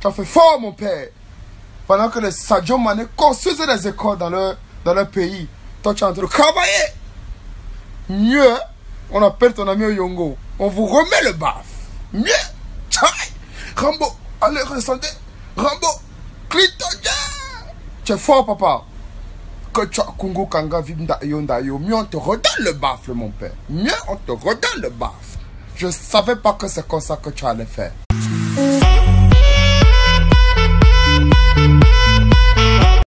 Tu as fait fort, mon père. Pendant que les Sadio Mané construisent des écoles dans leur, dans leur pays, toi, tu es en train de travailler. Mieux, on appelle ton ami Yongo. On vous remet le baf. Mieux. Tchaï. Rambo, allez, redescendez. Rambo, Clinton, yeah. Tu es fort, papa. Que tu as Kungo Kanga Vimda Yonda Yo. Mieux, on te redonne le baf, mon père. Mieux, on te redonne le baf. Je savais pas que c'est comme ça que tu allais faire.